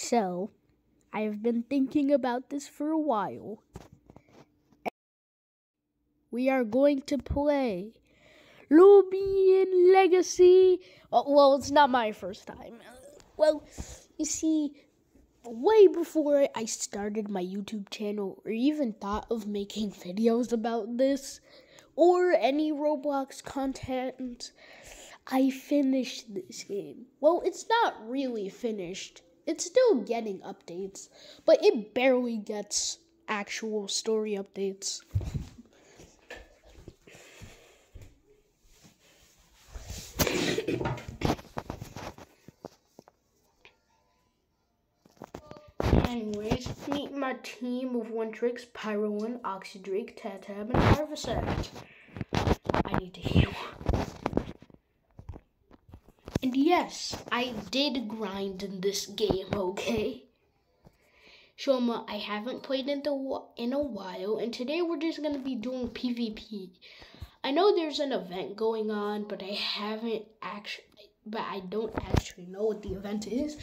So, I have been thinking about this for a while. We are going to play Loomian Legacy. Oh, well, it's not my first time. Well, you see, way before I started my YouTube channel or even thought of making videos about this or any Roblox content, I finished this game. Well, it's not really finished. It's still getting updates, but it barely gets actual story updates. Anyways, meet my team of One Tricks, Pyrowan, Oxydrake, Tatab, and Harvesect. I need to heal. And yes, I did grind in this game, okay? Shoma, I haven't played in, the, in a while, and today we're just gonna be doing PvP. I know there's an event going on, but I haven't actually, but I don't actually know what the event is.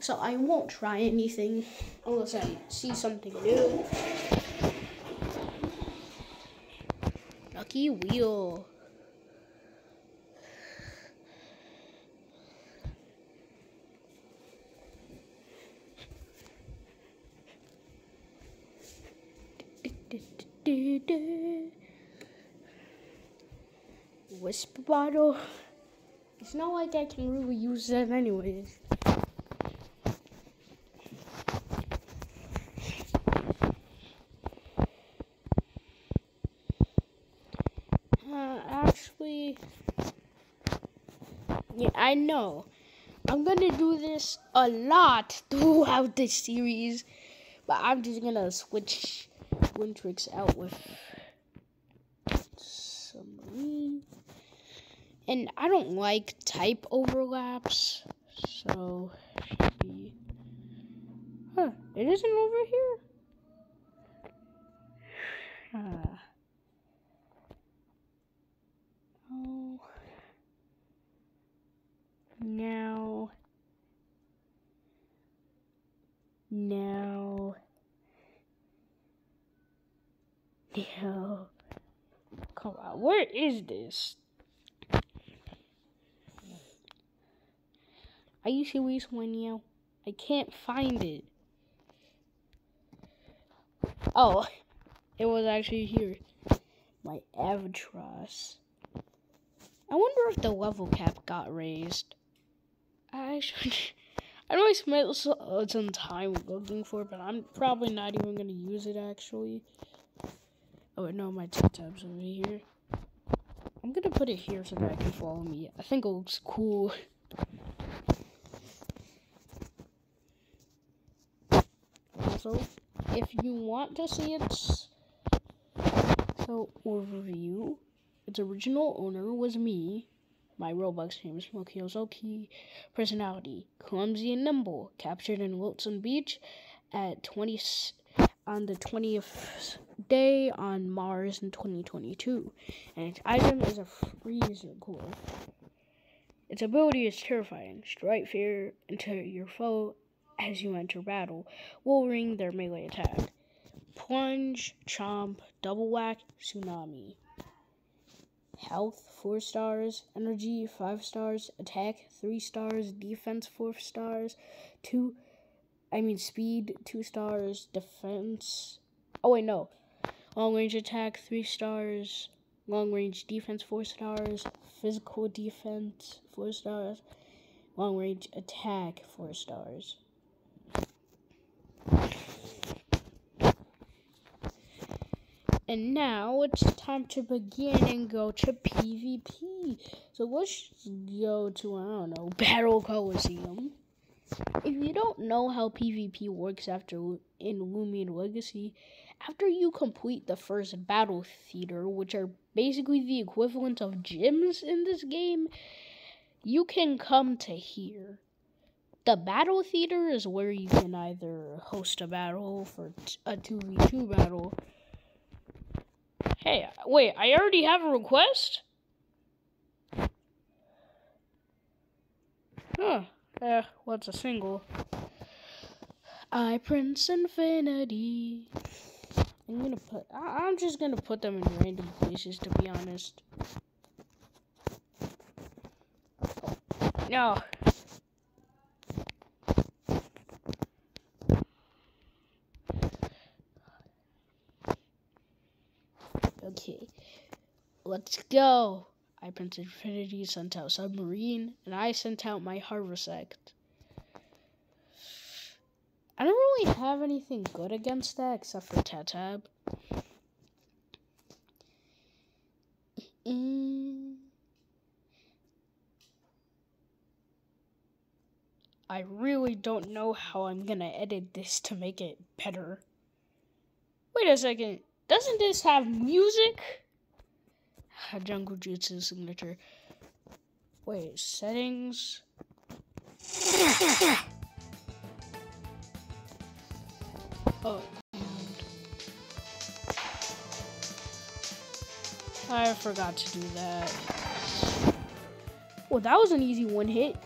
So I won't try anything unless I see something new. Lucky wheel. Whisper bottle. It's not like I can really use that anyways. Uh, actually, yeah, I know. I'm gonna do this a lot throughout this series, but I'm just gonna switch Wintrix out with submarine. And I don't like type overlaps, so should be. Huh, it isn't over here? Huh. Oh. Now. Now. No. Come on, where is this? Are you serious, Winnie? I can't find it. Oh, it was actually here. My Avatros. I wonder if the level cap got raised. I actually, I know I spent uh, some time looking for it, but I'm probably not even going to use it actually. Oh, no, my tab's over here. I'm to put it here so that I can follow me. I think it looks cool. Also, if you want to see its so overview, its original owner was me. My Roblox name is Mokiozoki. Personality: clumsy and nimble. Captured in Wilson Beach at 20 on the 20th day on Mars in 2022. And its item is a freezer core. Its ability is terrifying. Strike fear into your foe as you enter battle, lowering their melee attack. Plunge, chomp, double whack, tsunami. Health 4 stars, energy 5 stars, attack 3 stars, defense 4 stars, 2 I mean speed 2 stars, defense Oh wait no. Long range attack 3 stars, long range defense 4 stars, physical defense 4 stars, long range attack 4 stars. And now it's time to begin and go to PvP. So let's go to, I don't know, Battle Coliseum. If you don't know how PvP works after in Loomian Legacy, after you complete the first battle theater, which are basically the equivalent of gyms in this game, you can come to here. The battle theater is where you can either host a battle for a 2v2 battle Hey, wait, I already have a request? Huh, eh, what's a single? I Prince Infinity. I'm gonna put. I, I'm just gonna put them in random places. To be honest. No. Okay, let's go. I Prince Infinity sent out Submarine, and I sent out my Harvesect. I don't really have anything good against that except for Tatab. Mm. I really don't know how I'm gonna edit this to make it better. Wait a second. Doesn't this have music? Jungle Jutsu signature. Wait, settings. oh. I forgot to do that. Well, that was an easy one hit.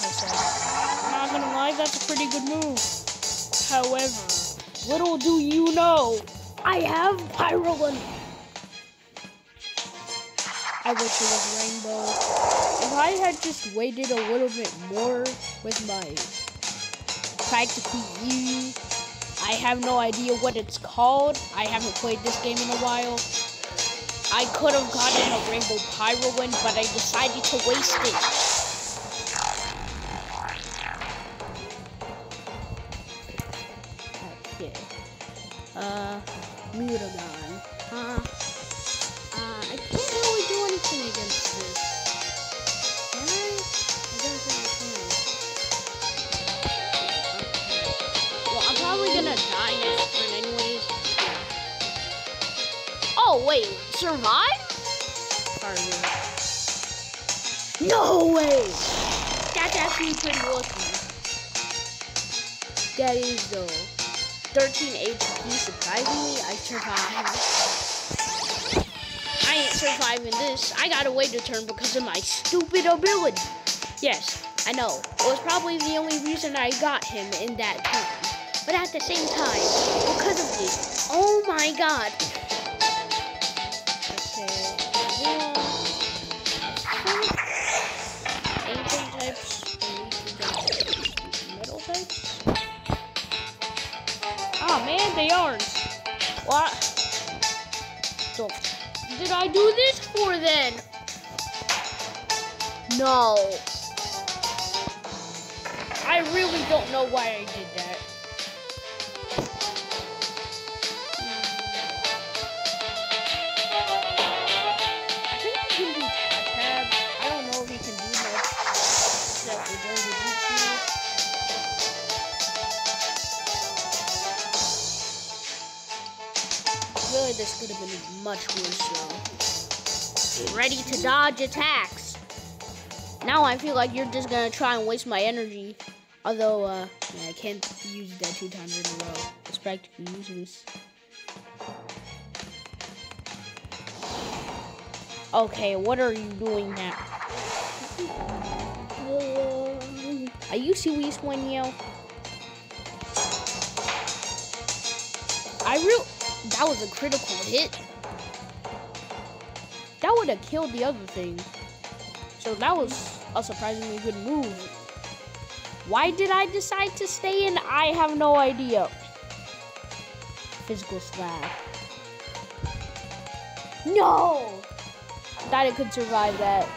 I'm not gonna lie, that's a pretty good move. However, little do you know, I have Pyroland. I wish it was Rainbow. If I had just waited a little bit more with my practically you, I have no idea what it's called. I haven't played this game in a while. I could have gotten a Rainbow Pyroland, but I decided to waste it. 5 in this, I got away to turn because of my stupid ability. Yes, I know. It was probably the only reason I got him in that turn. But at the same time, because of this, oh my god. Okay, ancient types, metal types. Oh man, they aren't. What? Did I do this for then? No. I really don't know why I dodge attacks. Now I feel like you're just gonna try and waste my energy. Although, uh, yeah, I can't use that two times in a row. It's practically useless. Okay, what are you doing now? Are you serious, one yo? I real that was a critical hit. Would have killed the other thing. So that was a surprisingly good move. Why did I decide to stay in? I have no idea. Physical slap. No! Thought it could survive that.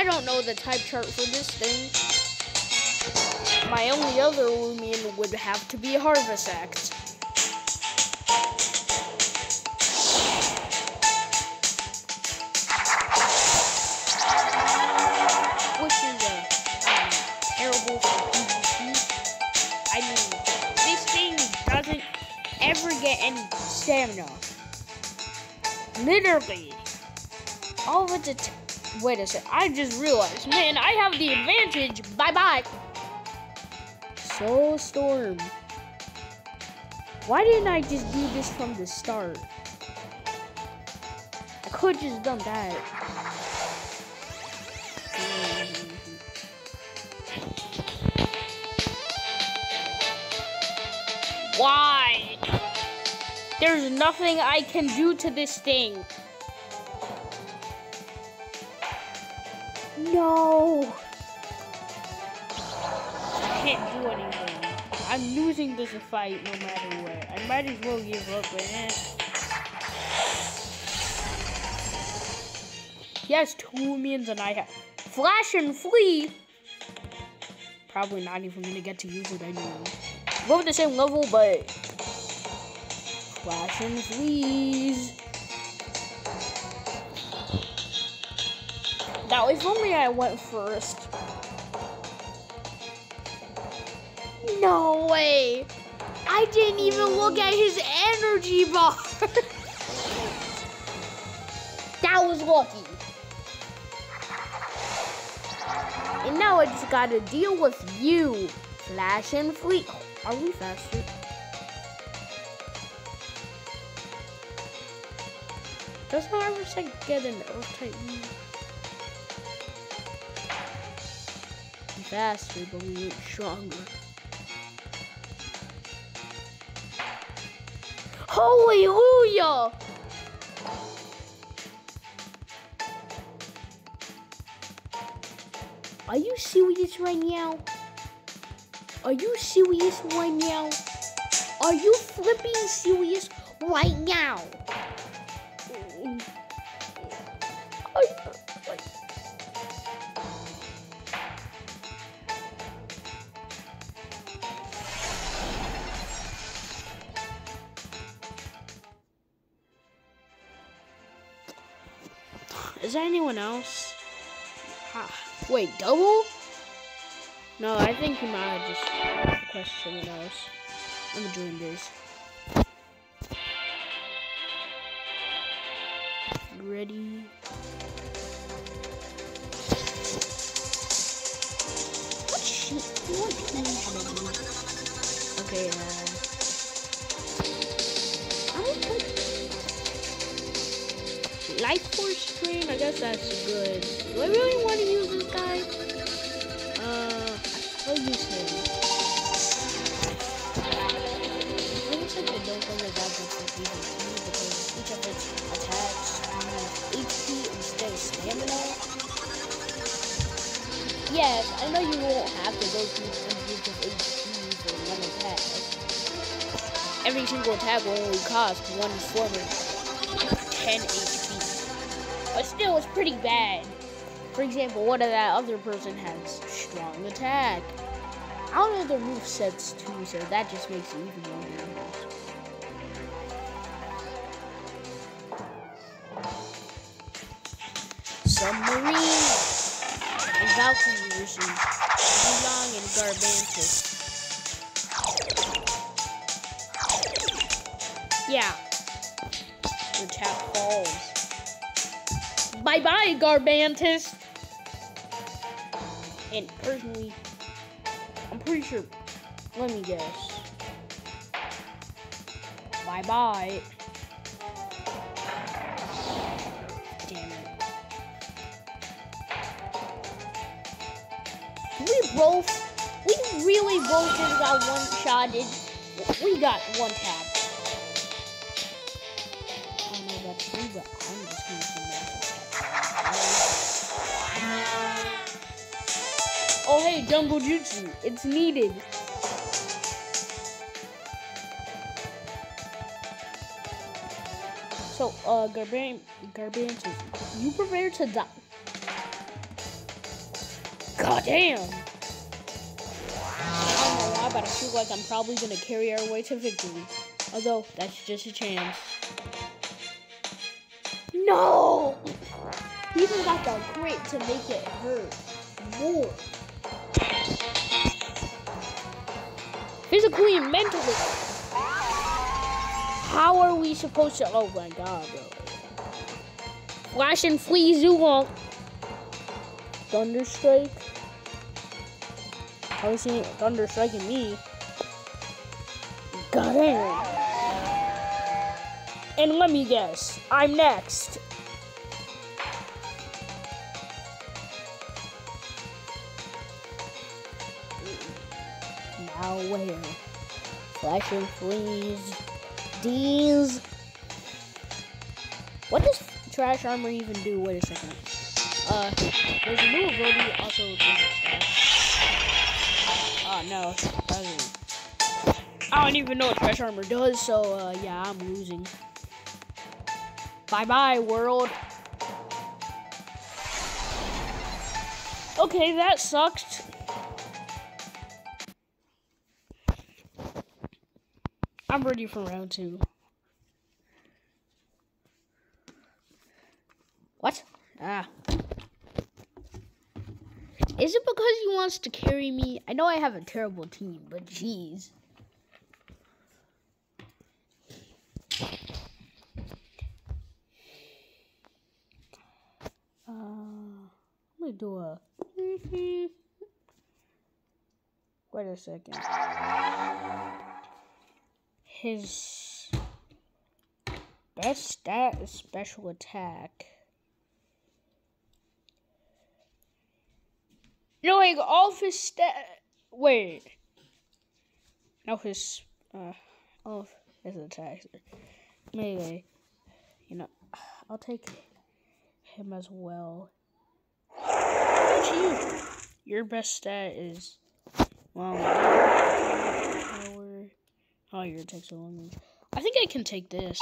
I don't know the type chart for this thing. My only other Loomian would have to be Harvesect. Which is uh, um, terrible for PvP. I mean, this thing doesn't ever get any stamina. Literally. all of its Wait a sec. I just realized, man, I have the advantage. Bye bye. Soul Storm. Why didn't I just do this from the start? I could just done that. Why? There's nothing I can do to this thing. No. I can't do anything. I'm losing this fight no matter what. I might as well give up, but eh. He has two minions and I have Flash and Flee. Probably not even gonna get to use it anyway. Both the same level, but Flash and Fleas. If only I went first. No way! I didn't even look at his energy bar. that was lucky. And now I just gotta deal with you, Flash and Fleet. Are we faster? Does however say get an Earth Titan? Faster, but we ain't stronger. Hallelujah! Are you serious right now? Are you serious right now? Are you flipping serious right now? Wait, double? No, I think he might have just someone else. I'm gonna join this. Ready? Life Force Train, I guess that's good. Do I really want to use this guy? Uh, I'll use him. I what because each of attacks HP stamina. Yes, I know you won't have to go through hundreds of HP for one attack. Every single attack will only cost one former 10 HP. Still, it's pretty bad. For example, what if that other person has strong attack? I don't know the roof sets too, so that just makes it even more dangerous. Submarine and Valkyrie versus and Garbantis. Yeah. Bye bye, Garbantis. And personally, I'm pretty sure. Let me guess. Bye bye. Damn it. We both, we really both just got one shotted. We got one tap. Jungle Jutsu, it's needed. So, uh, Garban Garbantis, you prepare to die. God damn! I don't know why, but I feel like I'm probably gonna carry our way to victory. Although, that's just a chance. No! He even got the crit to make it hurt more. Physically and mentally. How are we supposed to? Oh my god, bro. Flash and freeze you won't. Thunderstrike. I was seeing thunder striking me. Got it. And let me guess, I'm next. Now where? Flash and freeze. These. What does trash armor even do? Wait a second. Uh, there's a new ability also Oh no. I don't even know what trash armor does, so uh, yeah, I'm losing. Bye bye, world. Okay, that sucked. I'm ready for round two. What? Ah. Is it because he wants to carry me? I know I have a terrible team, but jeez. Uh, let me do a. Wait a second. His best stat is special attack. No, like all of his stat. Wait. No, his uh, all of his attacks. Maybe, you know, I'll take him as well. you? Your best stat is well. Oh, your take so long. I think I can take this.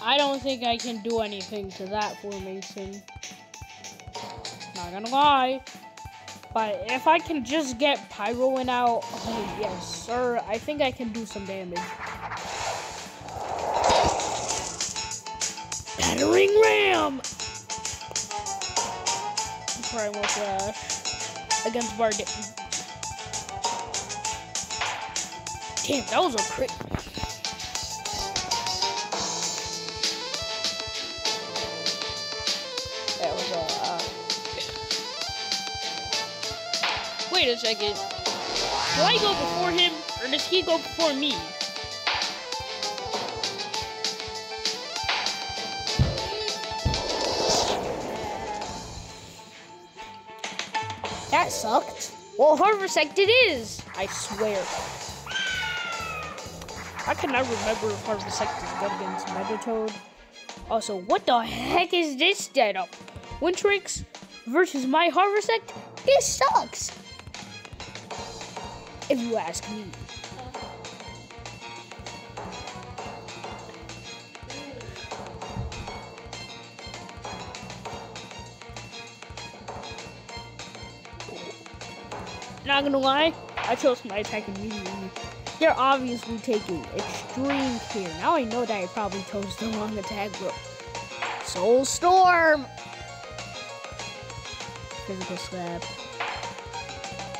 I don't think I can do anything to that formation. Not gonna lie. But if I can just get Pyroing out, oh yes, sir, I think I can do some damage. Battering Ram! Primal Flash against Bard. Damn, that was a crit. That was a. Uh... Wait a second. Do I go before him, or does he go before me? That sucked. Well, Harvesect it is. I swear. I cannot remember if Harvesect is good against Meditoad. Also, what the heck is this setup? Wintrix versus my Harvesect? This sucks if you ask me. Not gonna lie, I chose my attack immediately. They're obviously taking extreme care. Now I know that I probably chose the wrong attack group. Soul Storm! Physical slap.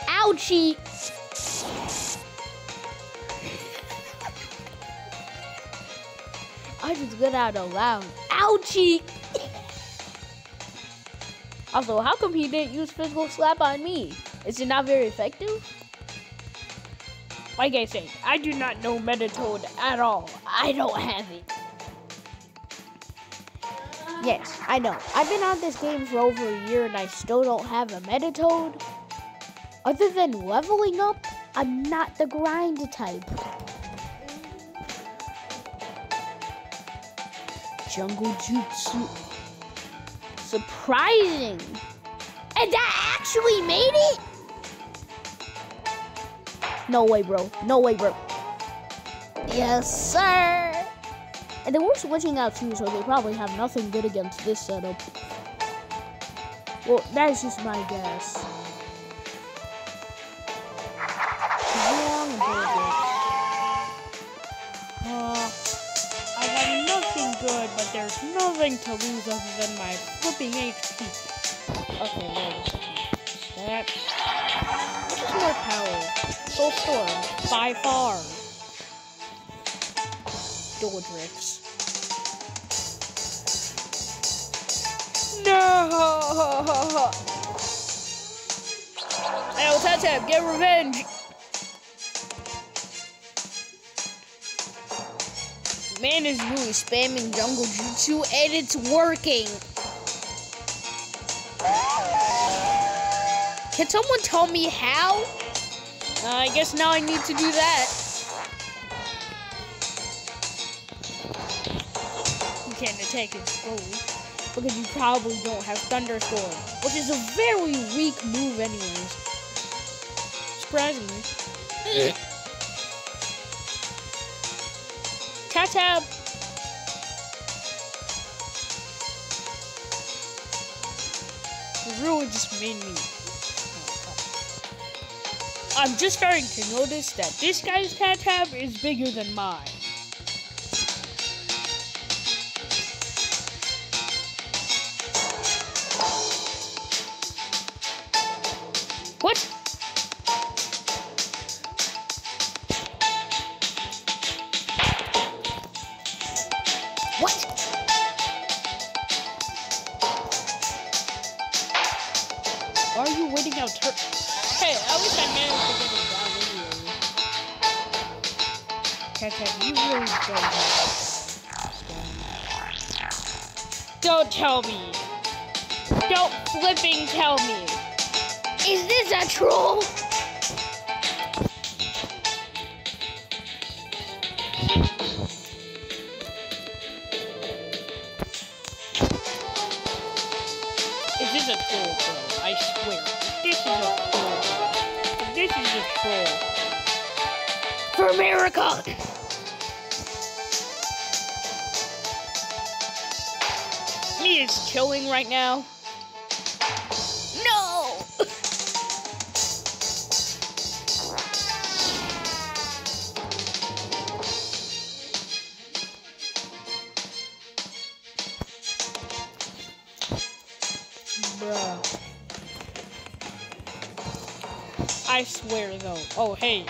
Ouchie! I just got out aloud. Ouchie! also, how come he didn't use physical slap on me? Is it not very effective? Like I said, I do not know Meditoad at all. I don't have it. Yes, I know. I've been on this game for over a year and I still don't have a Meditoad. Other than leveling up, I'm not the grind type. Jungle Jutsu. Surprising. And that actually made it? No way, bro. No way, bro. Yes, sir. And they were switching out too, so they probably have nothing good against this setup. Well, that is just my guess. Uh, I have nothing good, but there's nothing to lose other than my flipping HP. Okay, a. That. Which is more power? Soul Storm, by far. Doldrix. No! Hey, Tap Tap, get revenge! Man is really spamming jungle jutsu and it's working. Can someone tell me how? Uh, I guess now I need to do that. You can't attack it slowly because you probably don't have Thunderstorm, which is a very weak move anyways. Surprisingly. Tap tap. It really just made me. I'm just starting to notice that this guy's tap tap is bigger than mine. You really don't know. Don't tell me. Don't flipping tell me. Is this a troll? If this a troll, bro, I swear. This is a troll, this is a troll. For America! Chilling right now. No! Bruh. I swear though. Oh, hey.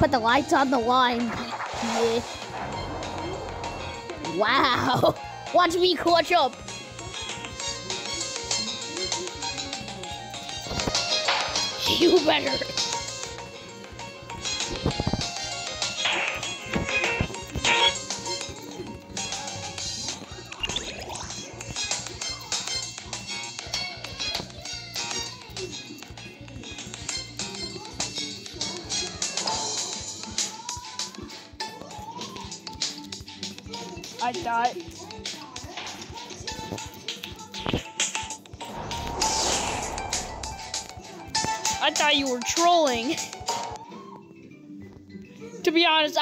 Put the lights on the line. Wow. Watch me clutch up. You better.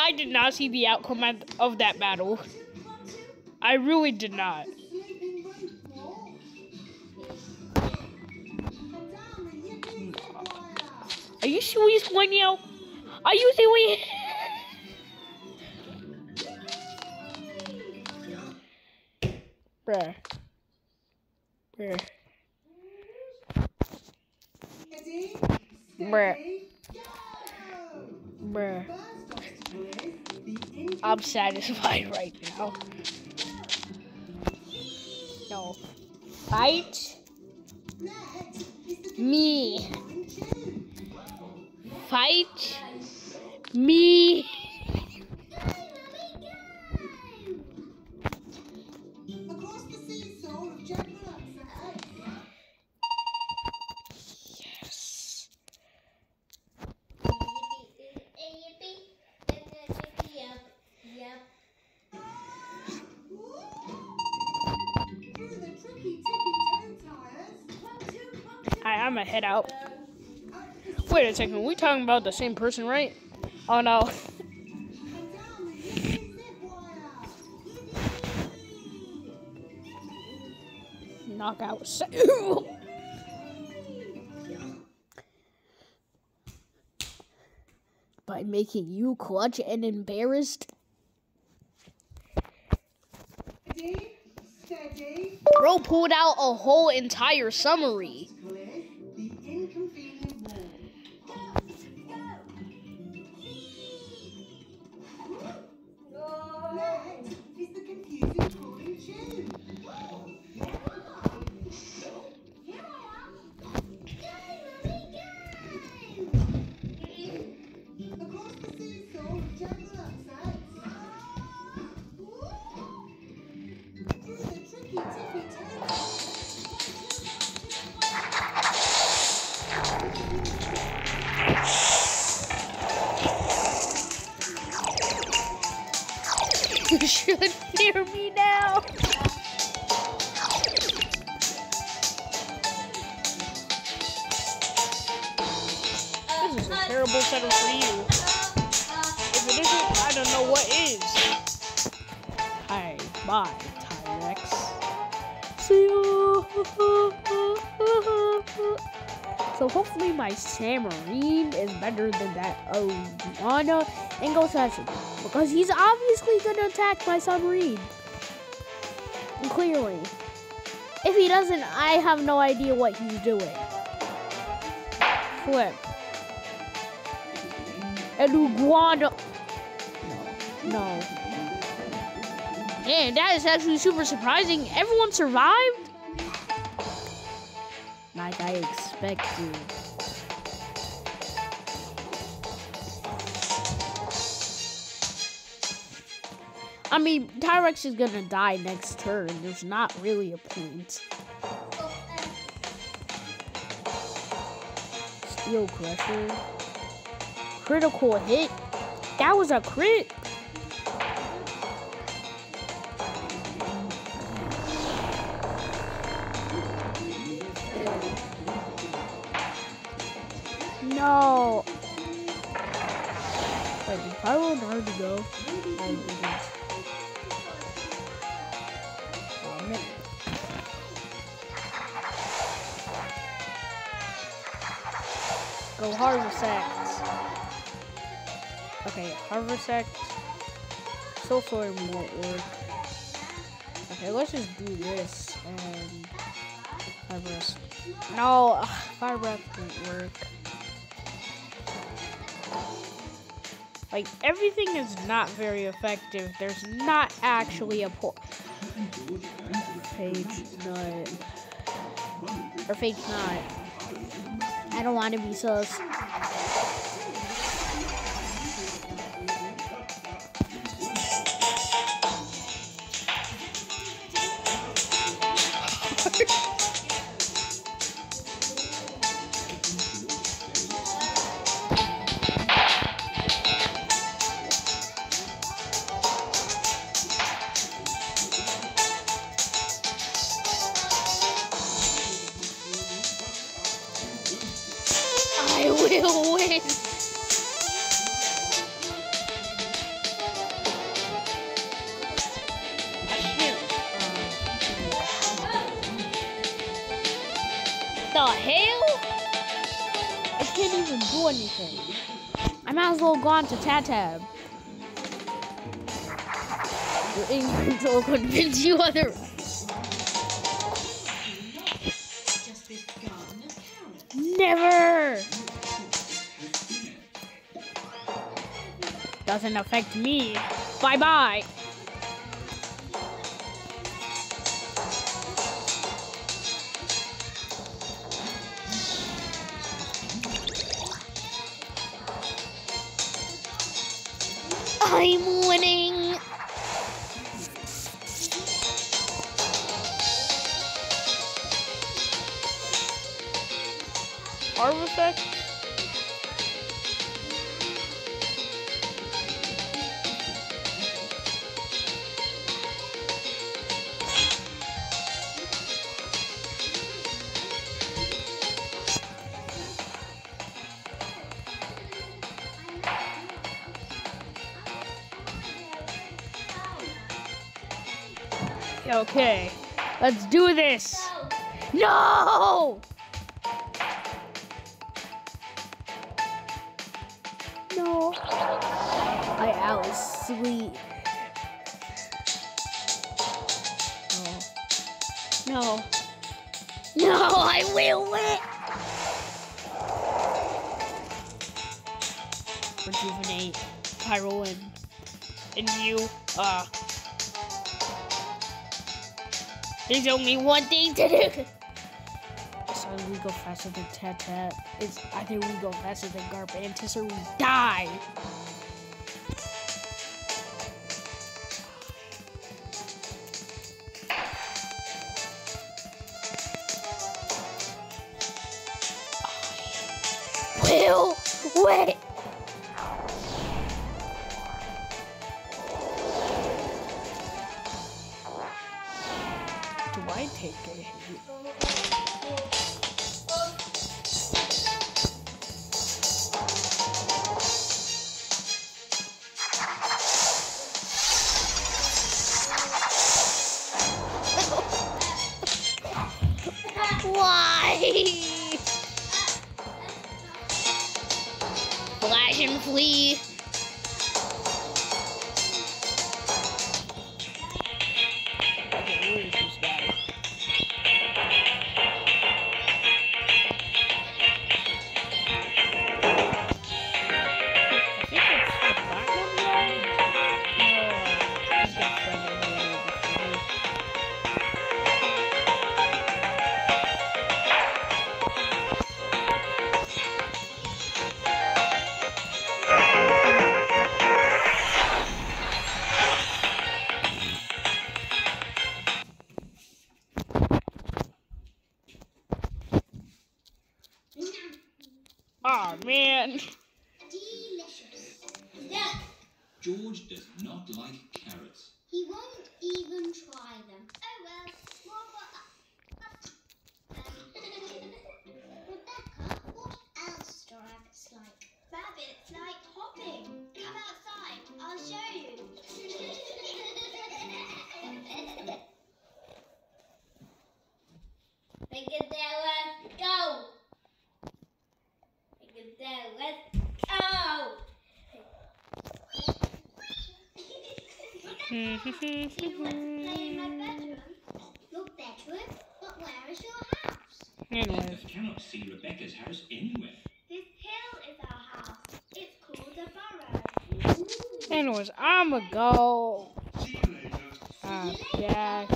I did not see the outcome of- that battle. I really did not. Are you serious, Danielle? Are you serious? Bruh. Bruh. Bruh. Bruh. I'm satisfied right now. No. Fight me. Fight me. Head out. Wait a second, we talking about the same person, right? Oh no. Knockout. By making you clutch and embarrassed. Bro pulled out a whole entire summary. Anna and Gosashin. Because he's obviously gonna attack my submarine. Clearly. If he doesn't, I have no idea what he's doing. Flip. And Iguana. No. No. Man, that is actually super surprising. Everyone survived? Like I expected. I mean, Tyrecks is gonna die next turn. There's not really a point. Steel Crusher. Critical hit. That was a crit. Harvest Okay, Harvest Soul Sword won't work. Okay, let's just do this and Fire Breath. No, ugh, Fire Breath won't work. Like, everything is not very effective. There's not actually a port. Page nut. Or fake nut. I don't want to be sus. Tatab. Your ignorance will convince you otherwise. Never! Doesn't affect me. Bye bye I'm winning. Harvest Let's do this. No! No. I Alice sweet. No. No. I will win. Rejuvenate. Pyro and and you. Uh. There's only one thing to do. So we go faster than Tat. It's either we go faster than Garbantis or we die. Anyways, I cannot see Rebecca's house anywhere. This hill is our house. It's called a burrow. anyways, I'ma go. See. Uh, yeah.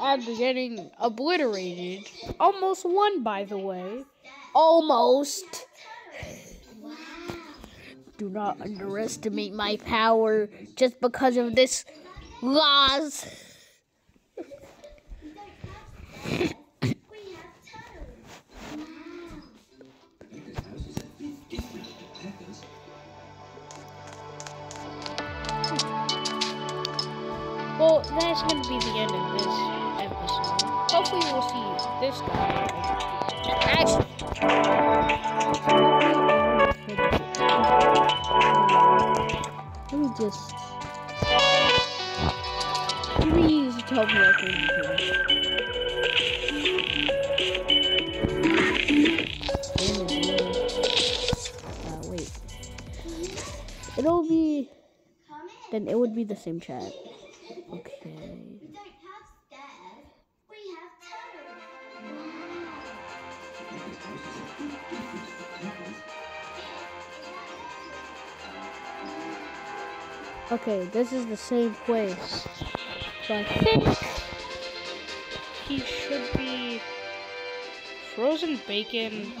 After getting obliterated. Almost won, by the way. Almost. Do not underestimate my power just because of this laws. To. Well, that's gonna be the end of this episode. Hopefully, we'll see this guy. Actually, let me just. Tell me I can do this. Uh, wait. It'll be. Then it would be the same chat. Okay, this is the same place. So I think he should be frozen bacon.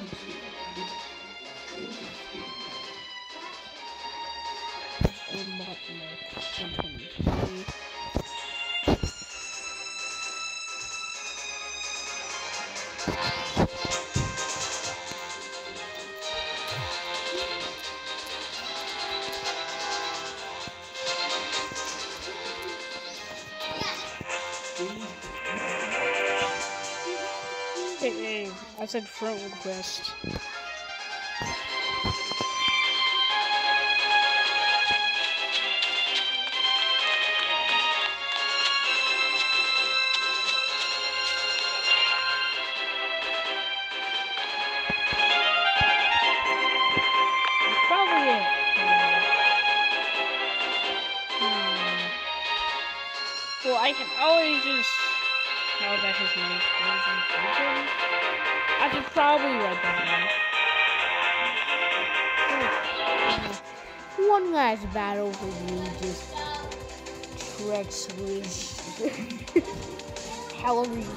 Said front request.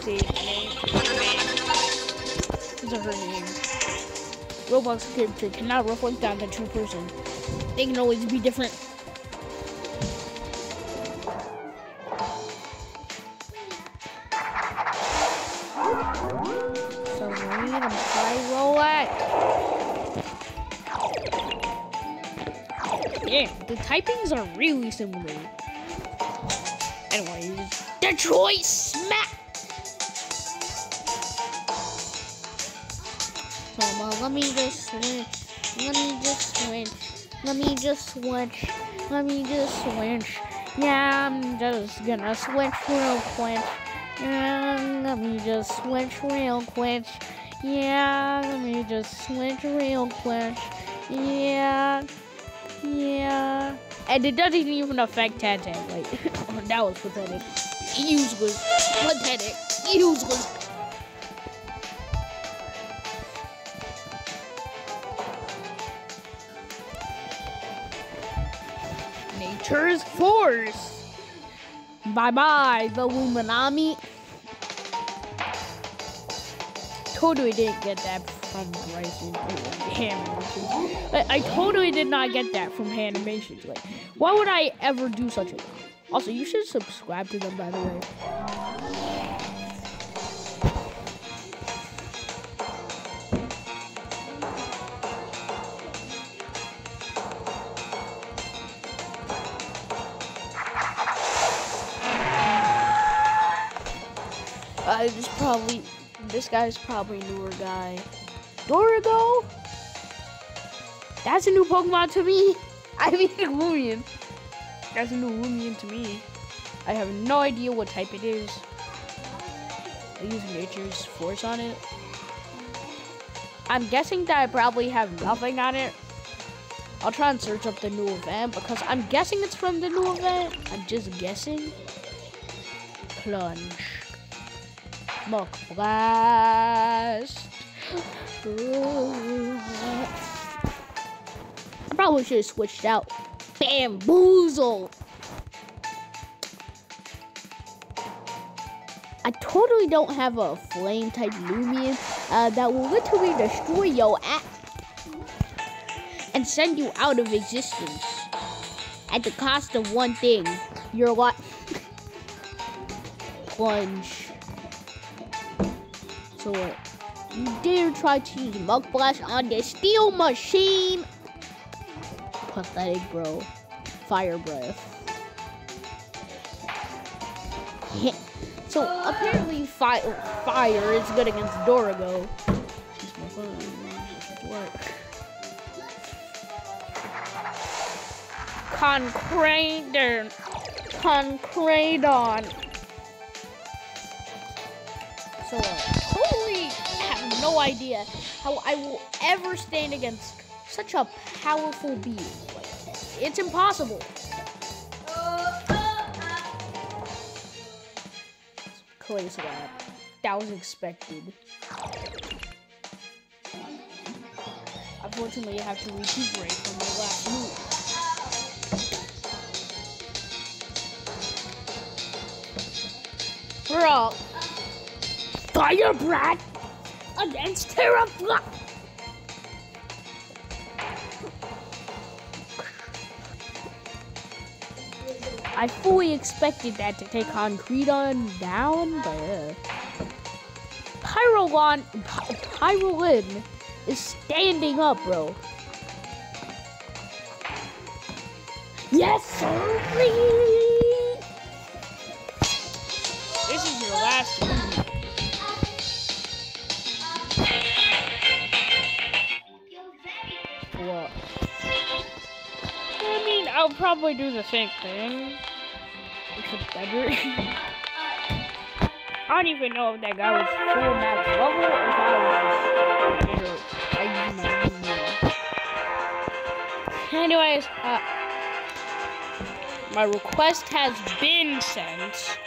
However you say his name. His or her name. Roblox character cannot reflect on the true person. They can always be different. So read and pyro it. Yeah, the typings are really similar. Anyways, Detroit Smack! Let me just switch. Let me just switch. Let me just switch. Let me just switch. Yeah, I'm just gonna switch real quick. Yeah, let me just switch real quick. Yeah, let me just switch real quick. Yeah, yeah. And it doesn't even affect Tatan. Like, that was pathetic. Useless. Pathetic. Useless. Nature's force. Bye bye, the Luminami. Totally didn't get that from Bryson animations. I, I totally did not get that from animations. Like, why would I ever do such a thing? Also, you should subscribe to them, by the way. Probably, this guy's probably a newer guy. Dorigo? That's a new Pokemon to me. I mean, Loomian. That's a new Loomian to me. I have no idea what type it is. I use Nature's Force on it. I'm guessing that I probably have nothing on it. I'll try and search up the new event because I'm guessing it's from the new event. I'm just guessing. Plunge. Blast. I probably should have switched out. Bamboozle. I totally don't have a flame type Loomian uh, that will literally destroy your app and send you out of existence at the cost of one thing your life. Plunge. So what? You dare try to use Muck Blast on this steel machine? Pathetic, bro. Fire breath. so apparently, fi- fire is good against Dorigo. Concradon. Concradon. So, uh, no idea how I will ever stand against such a powerful being. It's impossible. Clay slap. That was expected. Unfortunately, I have to recuperate from my last move. All Fire Brat against Terraflop. I fully expected that to take on Creedon down, but uh, Pyrolon, Py- Pyrolin is standing up, bro. Yes, sir. I'll probably do the same thing. Except better. I don't even know if that guy was full max level or if I was. I. Anyways, uh, my request has been sent.